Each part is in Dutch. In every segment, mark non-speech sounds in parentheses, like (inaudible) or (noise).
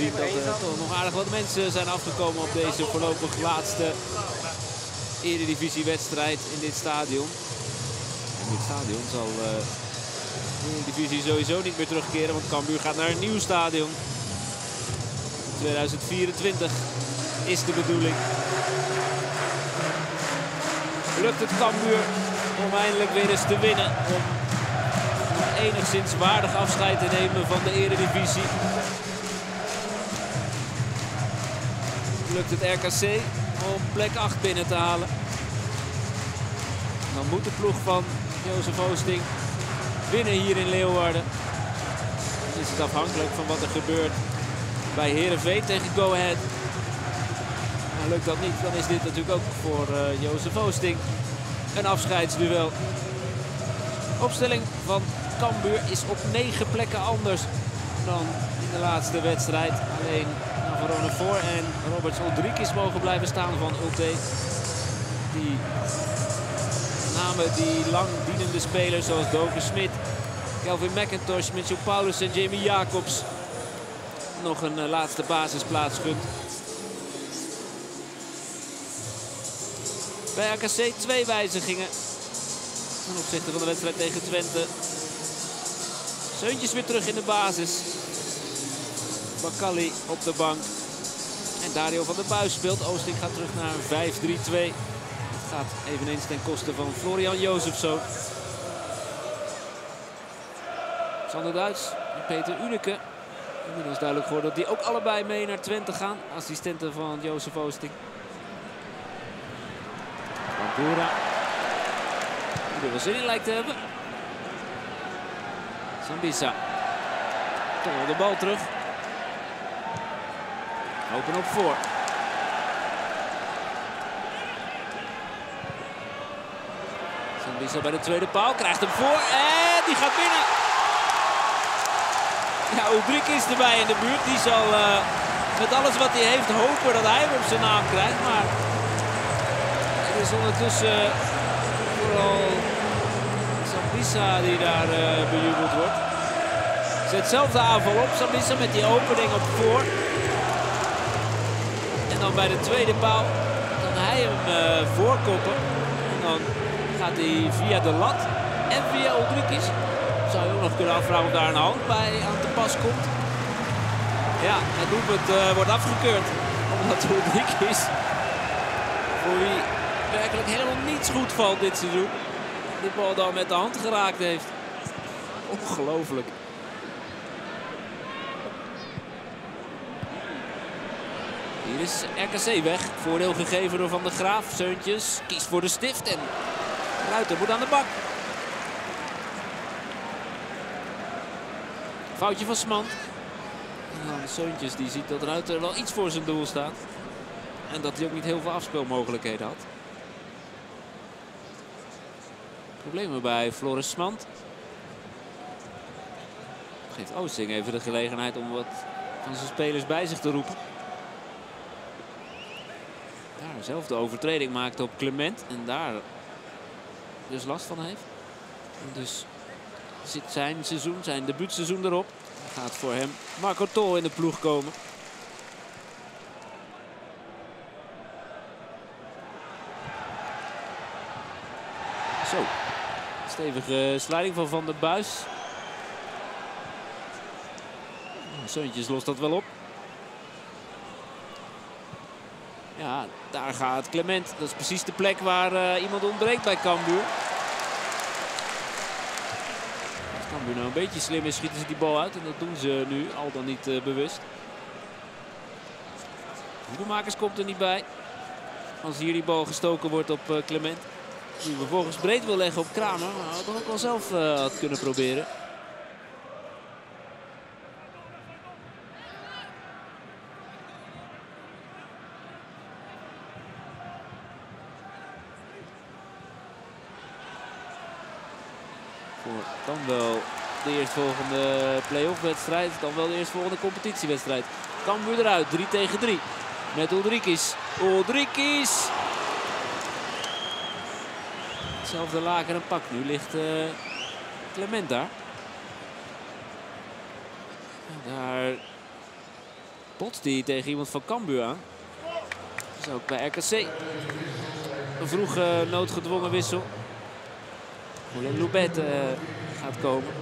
zien dat er toch nog aardig wat mensen zijn afgekomen op deze voorlopig laatste eredivisiewedstrijd in dit stadion. En dit stadion zal uh, de Eredivisie sowieso niet meer terugkeren, want Cambuur gaat naar een nieuw stadion. 2024 is de bedoeling. Lukt het Cambuur om eindelijk weer eens te winnen. Om enigszins waardig afscheid te nemen van de eredivisie. Lukt het RKC om plek 8 binnen te halen. Dan moet de ploeg van Jozef Oosting winnen hier in Leeuwarden. Dan is het afhankelijk van wat er gebeurt bij Herenveen tegen Go Ahead. En lukt dat niet, dan is dit natuurlijk ook voor uh, Jozef Oosting een afscheidsduel. Opstelling van Cambuur is op negen plekken anders dan de laatste wedstrijd. Alleen Navarone voor en Roberts Ulrikis mogen blijven staan van Ulte. Die namen die lang dienende spelers zoals Dover Smit, Kelvin McIntosh, Mitchell Paulus en Jamie Jacobs nog een uh, laatste basisplaats gunt. Bij AKC twee wijzigingen ten opzichte van de wedstrijd tegen Twente. Seuntjes weer terug in de basis. Bakali op de bank. En Dario van der Buis speelt. Oosting gaat terug naar een 5-3-2. Het gaat eveneens ten koste van Florian Jozefzoon. Sander Duits en Peter Uneke. Inmiddels duidelijk geworden dat die ook allebei mee naar Twente gaan. Assistenten van Jozef Oosting. Bambura. Die er wel zin in lijkt te hebben. Sambisa. Toch de bal terug. Open op voor. Sambisa bij de tweede paal. Krijgt hem voor. En die gaat binnen. Ja, Ulbrik is erbij in de buurt. Die zal uh, met alles wat hij heeft hopen dat hij hem op zijn naam krijgt. Maar het is ondertussen vooral Sambisa die daar uh, bejubeld wordt. Zet zelf de aanval op. Sambisa met die opening op voor. Bij de tweede paal kan hij hem uh, voorkoppen. En dan gaat hij via de lat en via Ulrikis zou je ook nog kunnen afvragen of daar een hand bij aan te pas komt. Ja, het doelpunt uh, wordt afgekeurd. Omdat Ulrik is. Voor wie werkelijk helemaal niets goed valt dit seizoen. Die bal dan met de hand geraakt heeft. Ongelooflijk. Hier is RKC weg. Voordeel gegeven door Van der Graaf. Seuntjes kiest voor de stift en Ruiter moet aan de bak. Foutje van Smant. En Seuntjes die ziet dat Ruiter wel iets voor zijn doel staat. En dat hij ook niet heel veel afspeelmogelijkheden had. Problemen bij Floris Smant. Geeft Oosting even de gelegenheid om wat van zijn spelers bij zich te roepen. Daar zelf de overtreding maakte op Clement. En daar dus last van heeft. Dus zit zijn seizoen, zijn debuutseizoen erop. Gaat voor hem Marco Tol in de ploeg komen. Zo. Stevige sliding van Van der Buis. Zeuntjes lost dat wel op. Ja, daar gaat Clement. Dat is precies de plek waar uh, iemand ontbreekt bij Cambuur. Als Cambuur nou een beetje slim is, schieten ze die bal uit. En dat doen ze nu, al dan niet uh, bewust. Hoedemakers komt er niet bij. Als hier die bal gestoken wordt op uh, Clement. Die vervolgens breed wil leggen op Kramer. Maar had ook wel zelf had kunnen proberen. Dan wel de eerstvolgende play-off wedstrijd. Dan wel de eerstvolgende competitiewedstrijd. Cambuur eruit, 3 tegen 3. Met Ulrikis. Ulrikis! Hetzelfde laken en pak. Nu ligt uh, Clement daar. Daar botst die tegen iemand van Cambuur aan. Dat is ook bij RKC. Een vroege noodgedwongen wissel. Hoe Loubet uh, gaat komen.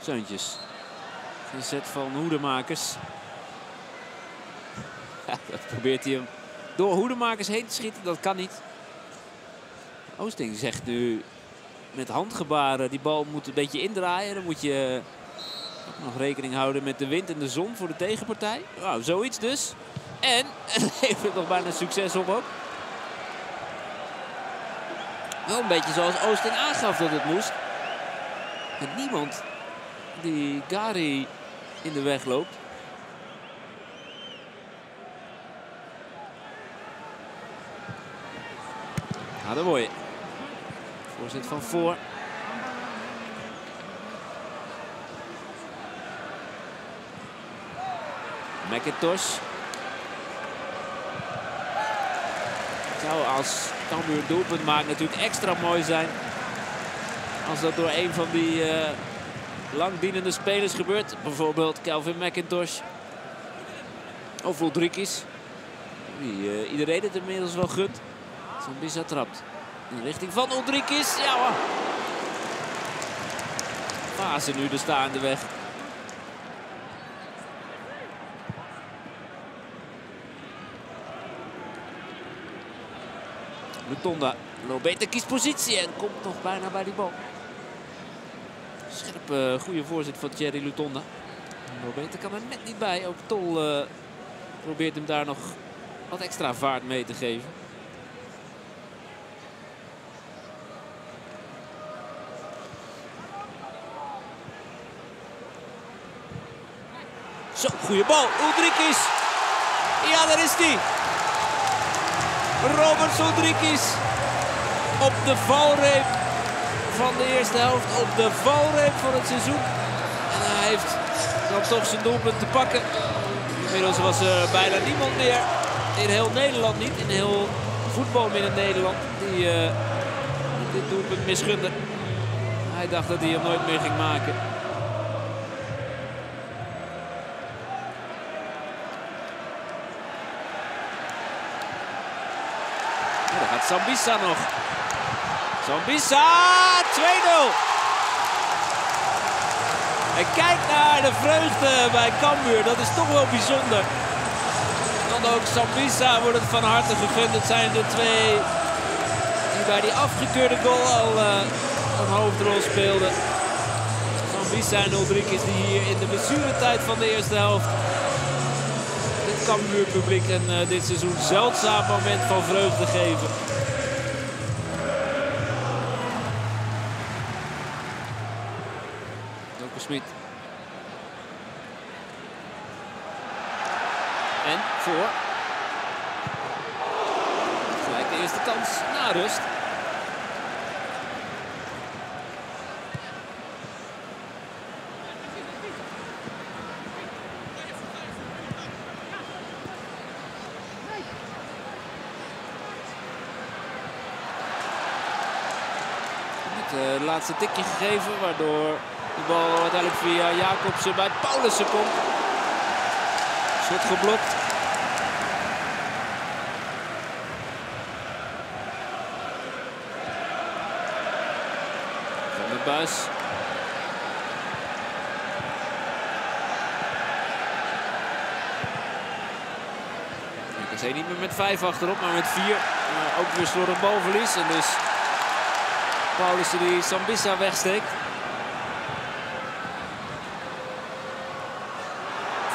Zeuntjes. Gezet van hoedemakers. (laughs) Dat probeert hij hem door hoedemakers heen te schieten. Dat kan niet. Oosting zegt nu met handgebaren die bal moet een beetje indraaien. Dan moet je nog rekening houden met de wind en de zon voor de tegenpartij. Nou, zoiets dus. En (laughs) levert nog bijna succes op ook. Wel een beetje zoals Oosting aangaf dat het moest. Met niemand die Gary in de weg loopt. Je. Voorzet van voor. McIntosh. zou als Cambuur een doelpunt maakt natuurlijk extra mooi zijn. Als dat door een van die uh, langdienende spelers gebeurt. Bijvoorbeeld Kelvin McIntosh. Of Ulrikis. Wie uh, iedereen het inmiddels wel gunt. Zambisa trapt. In de richting van Ulrikis. Ja hoor. Fase nu de staande weg. Lutonda. Lobete kiest positie en komt nog bijna bij die bal. Scherpe, goede voorzet van Thierry Lutonda. Lobete kan er net niet bij. Ook Tol uh, probeert hem daar nog wat extra vaart mee te geven. Zo, goede bal. Ulrikis. Ja, daar is hij. Robert Ulrikis. Op de valreep van de eerste helft. Op de valreep van het seizoen. En hij heeft dan toch zijn doelpunt te pakken. Inmiddels was er bijna niemand meer. In heel Nederland niet. In heel voetbal in Nederland. Die uh, dit doelpunt misgunde. Hij dacht dat hij hem nooit meer ging maken. Sambisa nog. Sambisa, 2-0. En kijk naar de vreugde bij Cambuur. Dat is toch wel bijzonder. Dan ook Sambisa wordt het van harte gegund. Het zijn de twee die bij die afgekeurde goal al uh, een hoofdrol speelden. Sambisa en Ulrikis die hier in de blessuretijd van de eerste helft Cambuur publiek en uh, dit seizoen zeldzaam moment van vreugde geven. Smit. En voor. Gelijk de eerste kans na rust. Het uh, laatste tikje gegeven, waardoor de bal uiteindelijk via Jacobsen bij Paulussen komt. Schot geblokt. Van de buis. RKC niet meer met vijf achterop, maar met vier. Uh, ook weer slordig balverlies. En dus Paulussen die Sambissa wegsteekt.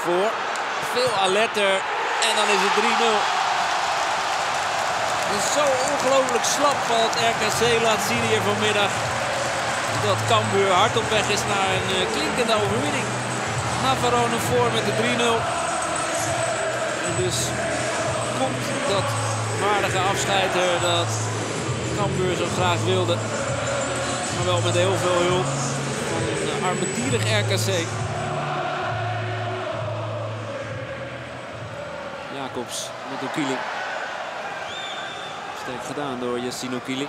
voor. Veel alerter. En dan is het 3-0. zo ongelooflijk slap wat RKC laat zien hier vanmiddag. Dat Cambuur hard op weg is naar een uh, klinkende overwinning. Navarone voor met de 3-0. En dus komt dat waardige afscheider dat Cambuur zo graag wilde. Wel met heel veel hulp van een armetierig RKC. Jacobs met Okili. Sterk gedaan door Yassino Kili.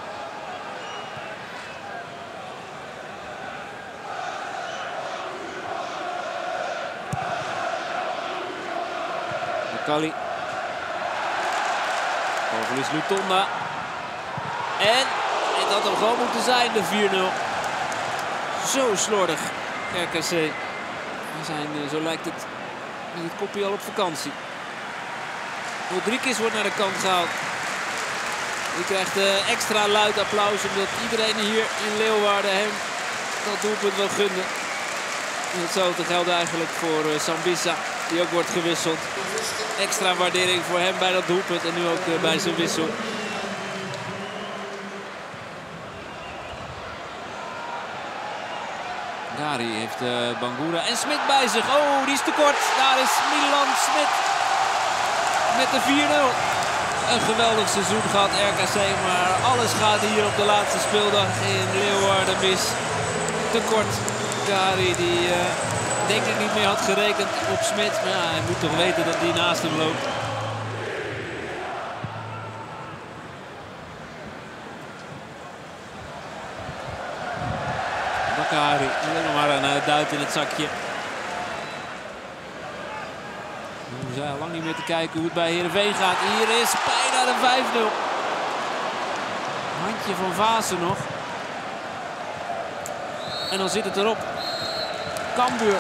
Kali. Balverlies Lutonda. En het had hem gewoon moeten zijn, de 4-0. Zo slordig, RKC. We zijn, eh, zo lijkt het, met het kopje al op vakantie. Rodriguez wordt naar de kant gehaald. Die krijgt uh, extra luid applaus omdat iedereen hier in Leeuwarden hem dat doelpunt wil gunnen. En hetzelfde geldt eigenlijk voor uh, Sambisa, die ook wordt gewisseld. Extra waardering voor hem bij dat doelpunt en nu ook bij zijn wissel. Gari heeft uh, Bangura en Smit bij zich. Oh, die is te kort. Daar is Milan Smit met de 4-0. Een geweldig seizoen gehad RKC, maar alles gaat hier op de laatste speeldag in Leeuwarden mis. Te kort. Gari die uh, denk ik niet meer had gerekend op Smit. Maar ja, hij moet toch weten dat die naast hem loopt. Bakari, nog maar een uh, duit in het zakje. We zijn al lang niet meer te kijken hoe het bij Heerenveen gaat. Hier is bijna de 5-0. Handje van Vaassen nog. En dan zit het erop. Cambuur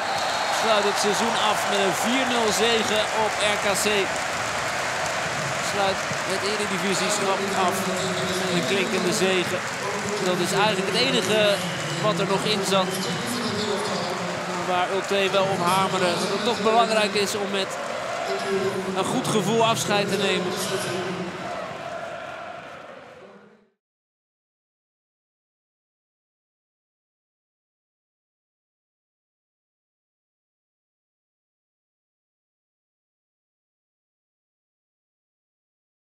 sluit het seizoen af met een 4-0 zege op RKC. Sluit het Eredivisie af met een klinkende zege. Dat is eigenlijk het enige wat er nog in zat. Waar Ulte wel op hamerde. Dat het toch belangrijk is om met een goed gevoel afscheid te nemen.